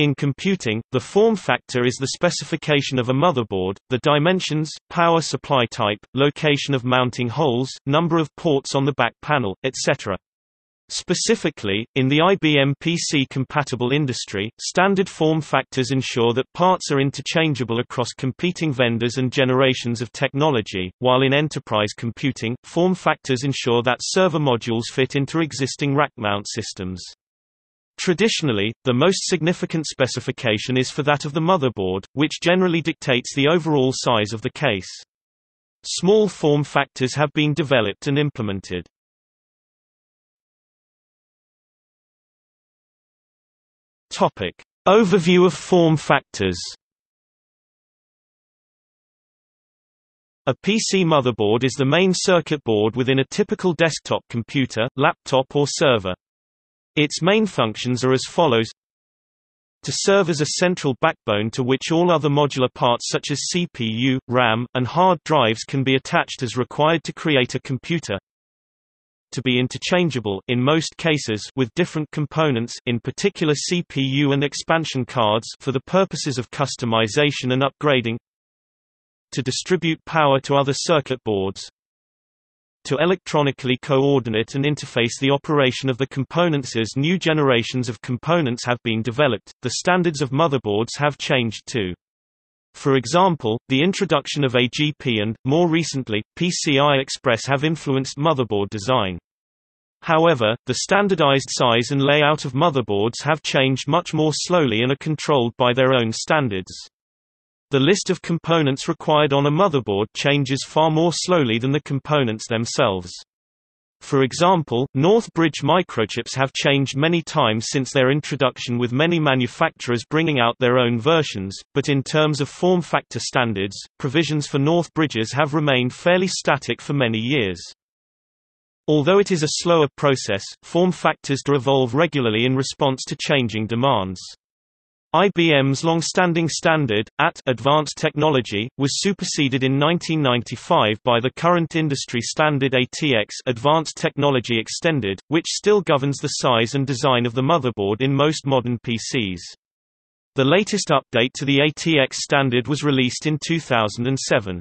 In computing, the form factor is the specification of a motherboard, the dimensions, power supply type, location of mounting holes, number of ports on the back panel, etc. Specifically, in the IBM PC-compatible industry, standard form factors ensure that parts are interchangeable across competing vendors and generations of technology, while in enterprise computing, form factors ensure that server modules fit into existing rack mount systems. Traditionally, the most significant specification is for that of the motherboard, which generally dictates the overall size of the case. Small form factors have been developed and implemented. Topic. Overview of form factors A PC motherboard is the main circuit board within a typical desktop computer, laptop or server. Its main functions are as follows. To serve as a central backbone to which all other modular parts such as CPU, RAM, and hard drives can be attached as required to create a computer. To be interchangeable in most cases with different components in particular CPU and expansion cards for the purposes of customization and upgrading. To distribute power to other circuit boards to electronically coordinate and interface the operation of the components as new generations of components have been developed, the standards of motherboards have changed too. For example, the introduction of AGP and, more recently, PCI Express have influenced motherboard design. However, the standardized size and layout of motherboards have changed much more slowly and are controlled by their own standards. The list of components required on a motherboard changes far more slowly than the components themselves. For example, Northbridge microchips have changed many times since their introduction with many manufacturers bringing out their own versions, but in terms of form factor standards, provisions for Northbridges have remained fairly static for many years. Although it is a slower process, form factors do evolve regularly in response to changing demands. IBM's long-standing standard, AT Advanced Technology, was superseded in 1995 by the current industry standard ATX Advanced Technology Extended, which still governs the size and design of the motherboard in most modern PCs. The latest update to the ATX standard was released in 2007.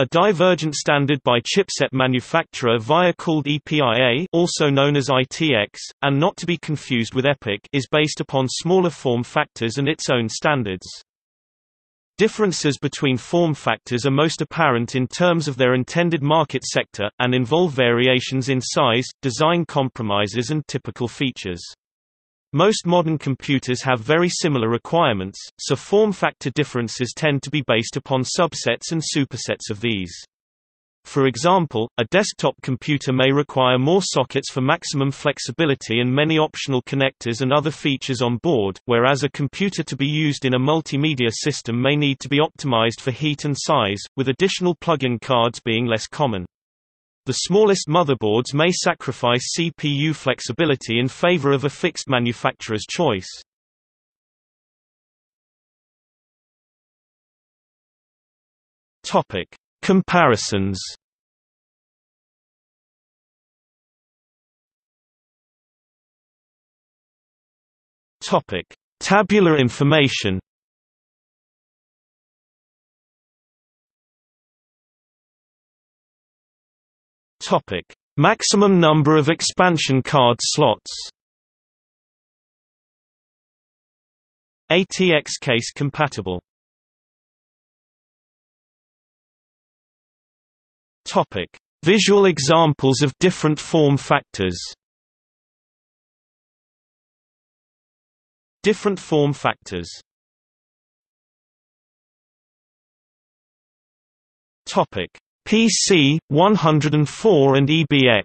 A divergent standard by chipset manufacturer VIA called EPIA also known as ITX, and not to be confused with EPIC is based upon smaller form factors and its own standards. Differences between form factors are most apparent in terms of their intended market sector, and involve variations in size, design compromises and typical features. Most modern computers have very similar requirements, so form factor differences tend to be based upon subsets and supersets of these. For example, a desktop computer may require more sockets for maximum flexibility and many optional connectors and other features on board, whereas a computer to be used in a multimedia system may need to be optimized for heat and size, with additional plug-in cards being less common. The smallest motherboards may sacrifice CPU flexibility in favor of a fixed manufacturer's choice. Topic: Comparisons. Topic: Tabular information. Topic: Maximum number of expansion card slots. ATX case compatible. Topic: Visual examples of different form factors. Different form factors. Topic: PC 104 and EBX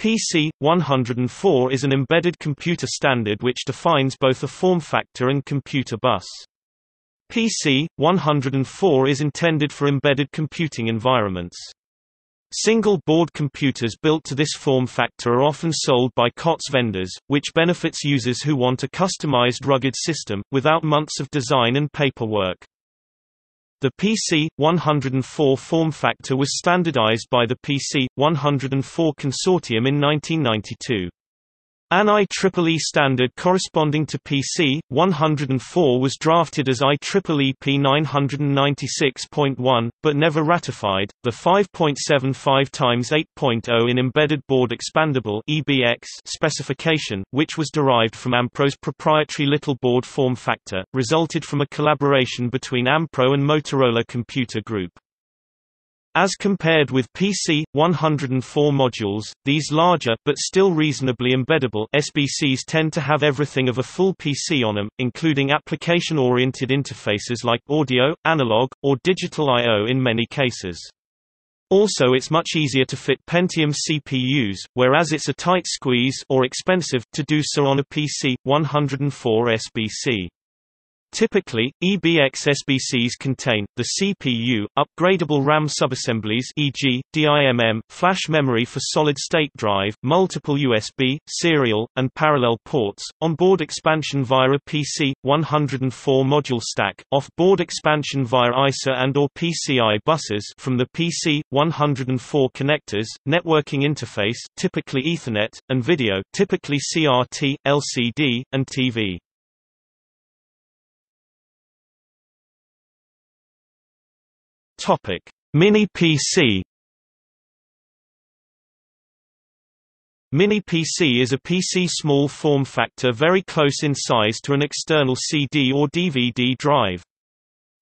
PC 104 is an embedded computer standard which defines both a form factor and computer bus. PC 104 is intended for embedded computing environments. Single-board computers built to this form factor are often sold by COTS vendors, which benefits users who want a customized rugged system, without months of design and paperwork. The PC-104 form factor was standardized by the PC-104 Consortium in 1992. An IEEE standard corresponding to PC 104 was drafted as IEEE P996.1, but never ratified. The 5.75 x 8.0 in Embedded Board Expandable (EBX) specification, which was derived from Ampro's proprietary Little Board form factor, resulted from a collaboration between Ampro and Motorola Computer Group. As compared with PC 104 modules, these larger but still reasonably embeddable SBCs tend to have everything of a full PC on them, including application-oriented interfaces like audio, analog, or digital I/O in many cases. Also it's much easier to fit Pentium CPUs, whereas it's a tight squeeze or expensive to do so on a PC 104 SBC. Typically, EBX SBCs contain, the CPU, upgradable RAM subassemblies e.g., DIMM, flash memory for solid-state drive, multiple USB, serial, and parallel ports, on-board expansion via a PC, 104 module stack, off-board expansion via ISA and or PCI buses from the PC, 104 connectors, networking interface typically Ethernet, and video typically CRT, LCD, and TV. Topic: Mini PC. Mini PC is a PC small form factor very close in size to an external CD or DVD drive.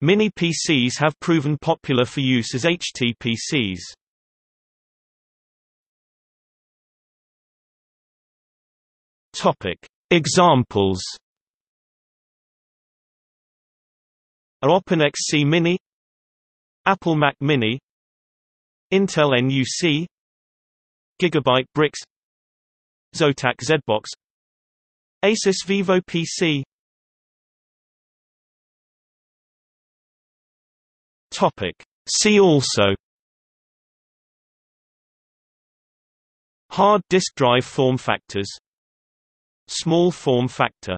Mini PCs have proven popular for use as HT-PCs. Topic: Examples. AOpen XC Mini Apple Mac Mini Intel NUC Gigabyte Brix Zotac ZBox Asus Vivo PC Topic. See also Hard disk drive form factors Small form factor